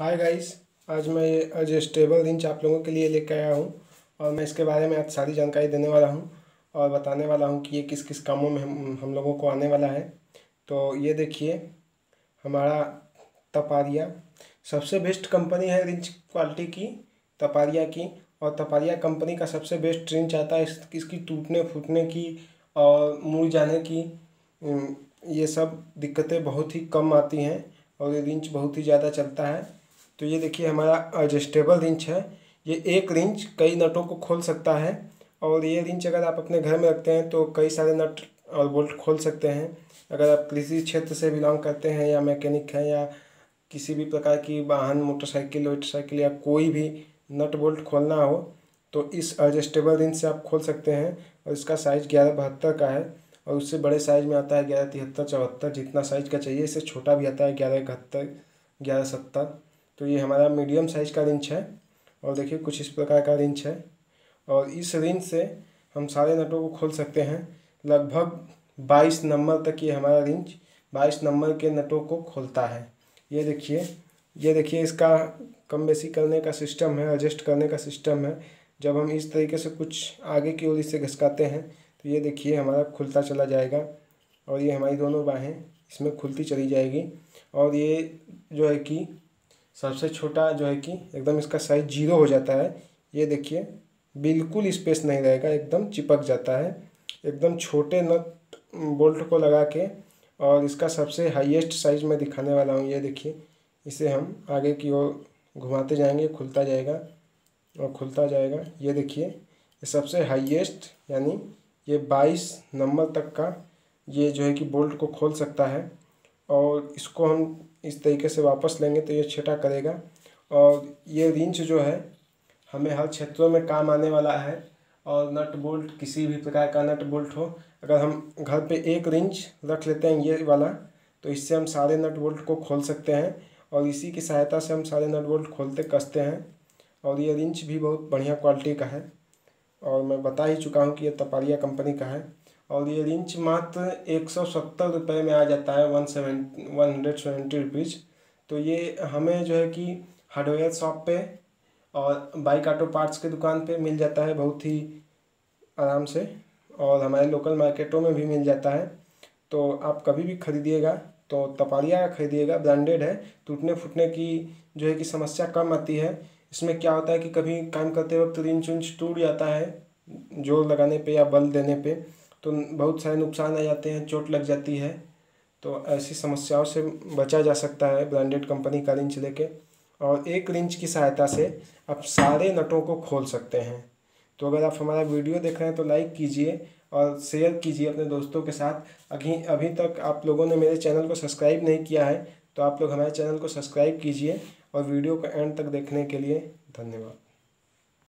Hi guys आज मैं ये एडजस्टेबल रिंच आप लोगों के लिए लेकर आया हूँ और मैं इसके बारे में आज सारी जानकारी देने वाला हूँ और बताने वाला हूँ कि ये किस किस कामों में हम हम लोगों को आने वाला है। तो ये देखिए हमारा तपारिया। सबसे बेस्ट कंपनी है रिंच क्वालिटी की तपारिया की और तपारिया कंपनी का सबसे बेस्ट रिंच आता है इस, इसकी टूटने फूटने की और मुड़ जाने की। ये सब दिक्कतें बहुत ही कम आती हैं और ये रिंच बहुत ही ज़्यादा चलता है। तो ये देखिए हमारा एडजस्टेबल रिंच है। ये एक रिंच कई नटों को खोल सकता है और ये रिंच अगर आप अपने घर में रखते हैं तो कई सारे नट और बोल्ट खोल सकते हैं। अगर आप कृषि क्षेत्र से बिलोंग करते हैं या मैकेनिक हैं या किसी भी प्रकार की वाहन मोटरसाइकिल मोटरसाइकिल या कोई भी नट बोल्ट खोलना हो तो इस एडजस्टेबल रिंच से आप खोल सकते हैं और इसका साइज़ ग्यारह बहत्तर का है और उससे बड़े साइज़ में आता है ग्यारह तिहत्तर, चौहत्तर, जितना साइज़ का चाहिए, इससे छोटा भी आता है ग्यारह इकहत्तर, ग्यारह सत्तर। तो ये हमारा मीडियम साइज़ का रिंच है और देखिए कुछ इस प्रकार का रिंच है और इस रिंच से हम सारे नटों को खोल सकते हैं। लगभग बाईस नंबर तक ये हमारा रिंच बाईस नंबर के नटों को खोलता है। ये देखिए ये देखिए इसका कम बेसी करने का सिस्टम है एडजस्ट करने का सिस्टम है। जब हम इस तरीके से कुछ आगे की ओर इसे घसकाते हैं तो ये देखिए हमारा खुलता चला जाएगा और ये हमारी दोनों बाहें इसमें खुलती चली जाएगी। और ये जो है कि सबसे छोटा जो है कि एकदम इसका साइज़ ज़ीरो हो जाता है। ये देखिए, बिल्कुल स्पेस नहीं रहेगा, एकदम चिपक जाता है। एकदम छोटे नट बोल्ट को लगा के और इसका सबसे हाईएस्ट साइज़ में दिखाने वाला हूँ। ये देखिए, इसे हम आगे की ओर घुमाते जाएँगे, खुलता जाएगा और खुलता जाएगा। ये देखिए, ये सबसे हाईएस्ट यानी ये बाईस नंबर तक का ये जो है कि बोल्ट को खोल सकता है। और इसको हम इस तरीके से वापस लेंगे तो ये छेटा करेगा। और ये रिंच जो है, हमें हर क्षेत्रों में काम आने वाला है। और नट बोल्ट किसी भी प्रकार का नट बोल्ट हो, अगर हम घर पे एक रिंच रख लेते हैं ये वाला तो इससे हम सारे नट बोल्ट को खोल सकते हैं। और इसी की सहायता से हम सारे नट बोल्ट खोलते कसते हैं। और ये रिंच भी बहुत बढ़िया क्वालिटी का है। और मैं बता ही चुका हूँ कि ये तपारिया कंपनी का है। और ये रिंच मात्र एक सौ सत्तर रुपये में आ जाता है, one seven, one hundred seventy rupees. तो ये हमें जो है कि हार्डवेयर शॉप पे और बाइक ऑटो पार्ट्स के दुकान पे मिल जाता है बहुत ही आराम से और हमारे लोकल मार्केटों में भी मिल जाता है। तो आप कभी भी ख़रीदिएगा तो तपारिया का खरीदिएगा, ब्रांडेड है टूटने फूटने की जो है कि समस्या कम आती है। इसमें क्या होता है कि कभी काम करते वक्त रिंच उंच टूट जाता है, ज़ोर लगाने पे या बल देने पे। तो बहुत सारे नुकसान आ जाते हैं, चोट लग जाती है तो ऐसी समस्याओं से बचा जा सकता है ब्रांडेड कंपनी का रिंच लेके। और एक रिंच की सहायता से आप सारे नटों को खोल सकते हैं। तो अगर आप हमारा वीडियो देख रहे हैं तो लाइक कीजिए और शेयर कीजिए अपने दोस्तों के साथ। अभी अभी तक आप लोगों ने मेरे चैनल को सब्सक्राइब नहीं किया है तो आप लोग हमारे चैनल को सब्सक्राइब कीजिए और वीडियो को एंड तक देखने के लिए धन्यवाद।